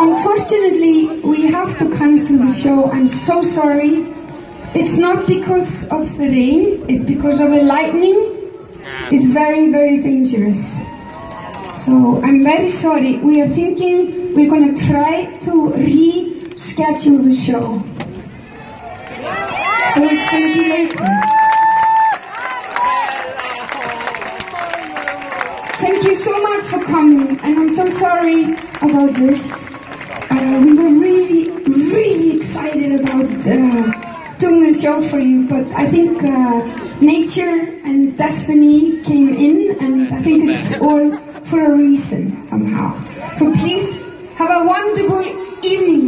Unfortunately, we have to cancel the show. I'm so sorry. It's not because of the rain, it's because of the lightning. It's very, very dangerous. So I'm very sorry. We are thinking we're gonna try to reschedule the show. So it's gonna be later. Thank you so much for coming, and I'm so sorry about this. Uh, we were really, really excited about uh, doing the show for you, but I think uh, nature and destiny came in, and I think it's all for a reason somehow. So please have a wonderful evening,